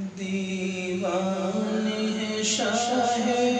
दीवाने हैं शाह।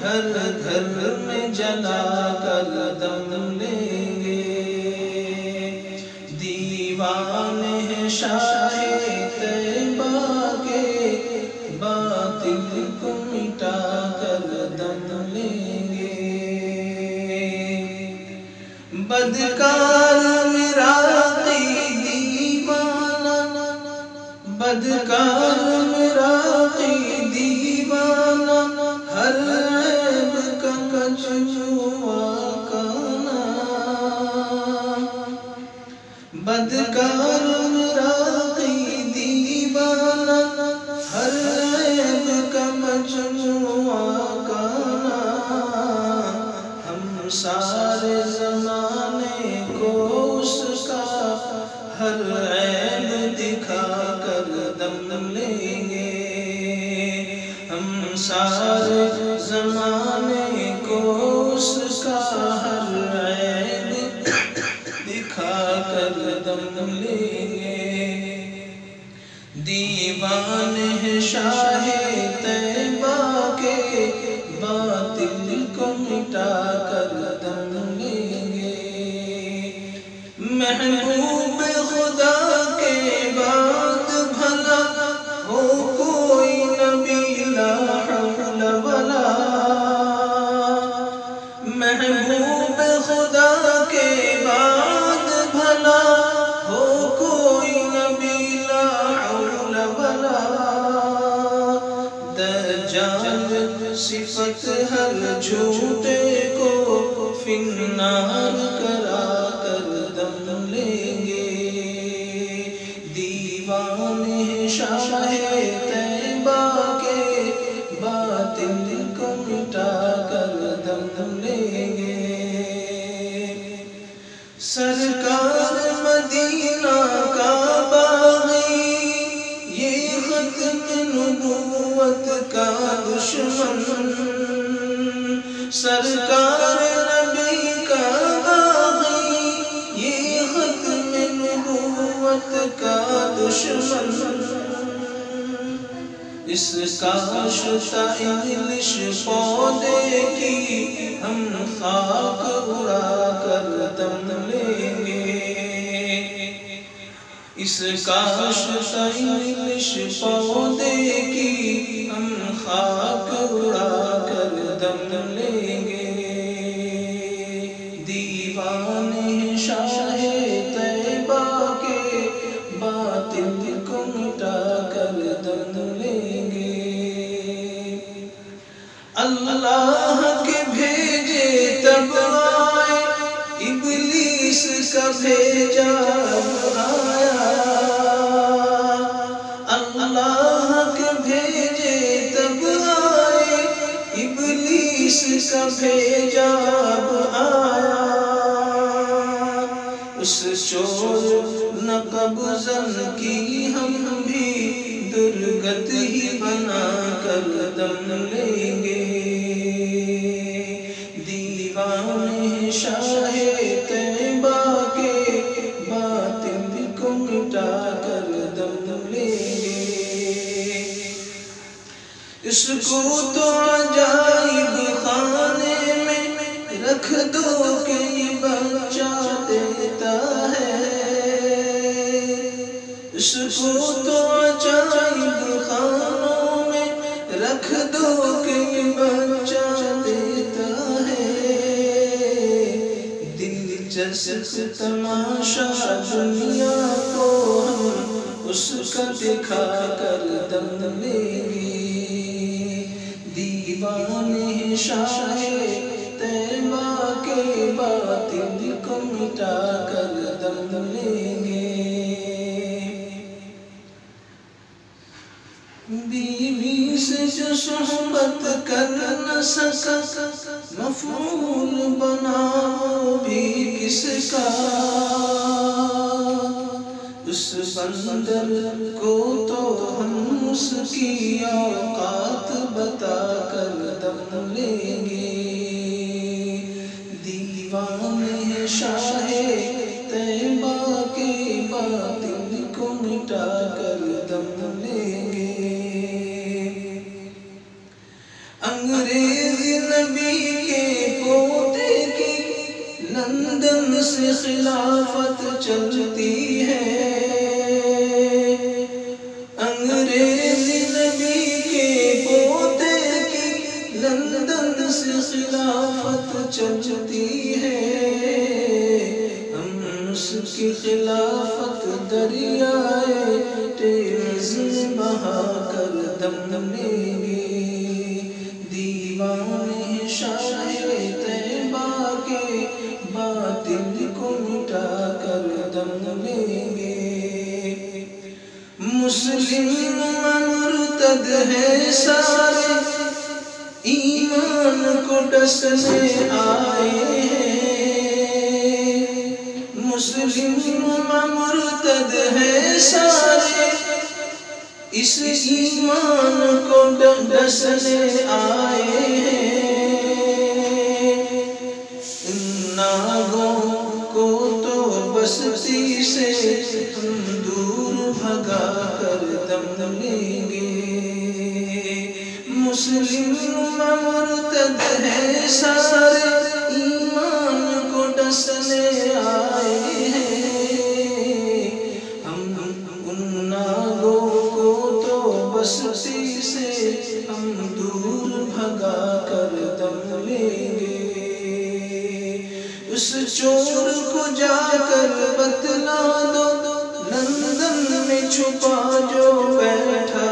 हर घर में जला कर दम लेंगे दीवाने हैं शाह के बातिल को मिटा कर दम लेंगे बदकार मेरा दीवाना बदकार हम महबूब खुदा के बाद भला हो कोई नबी ला भला सिफत हर झूठे को फिन्नार दुश्मन सरकार नबी का बागी ये खत्म नबूवत का दुश्मन। इंग्लिश पौधे की हम खाक उड़ा कर दम लेंगे इस काशता इंग्लिश पौधे की हम खाक उड़ा कर दम लेंगे। का भेजा आया, उस नकबजन की हम भी दुर्गति ही बना कर दम लेंगे। दीवाने शाह तैबा के कर दम लेंगे। इसको तो रख दो कि है रख दो ये देता है दिलचस्प तमाशा दुनिया को हम उसका दिखा कर दम लेंगे दीवाने शाह के बातिल मिटा कर दम लेंगे। बीवी से जो कर न सका मफूल बनाओ भी किसका? उस बंदर को तो हम उसकी औकात बता कर दम लेंगे। शाहे तैबा के बातिल को मिटा कर दम लेंगे। अंग्रेज़ नबी के पोते की लंदन से खिलाफत चलती है। अंग्रेज़ नबी के पोते की लंदन से खिलाफत चलती है। उसकी खिलाफत दरियाए में बहा दम लेंगे दीवाने तैबा के, बातिल को मिटा कर दम लेंगे मुस्लिम मुर्तद है सारे, ईमान को डसने आए हैं। मुस्लिम मुर्तद है सारे। इस ईमान को डसने आए हैं। नागों को तो बस्ती से दूर भगा कर दम लेंगे। मुस्लिम मुर्तद है सारे। उस चोर को जाकर बतला दो नंदन में छुपा जो बैठा।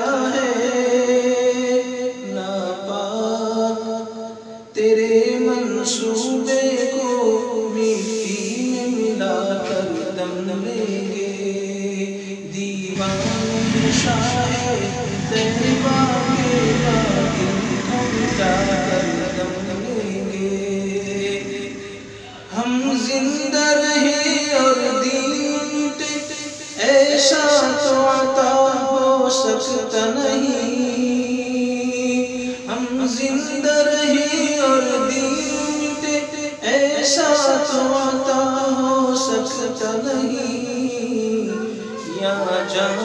ऐसा हो सकता नहीं। हम ज़िंदा रहे और ऐसा तो हो सकता नहीं। या जान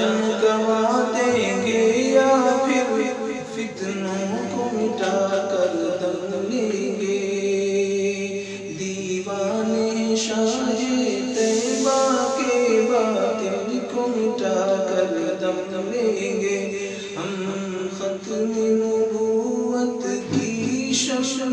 कर हम खत्म की शमशें